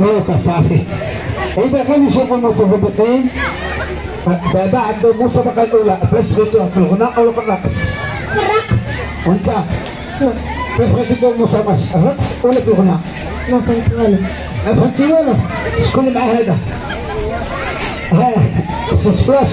ملوك صافي إذا كان المتفوقين دابا بعد المسابقة الأولى فاش في الغناء أو في الرقص؟ في الرقص وأنت كيف غتبدا المسابقة؟ الرقص ولا في الغناء؟ ما فهمت والو ما فهمتي والو؟ شكون اللي مع هذا؟ ها شكون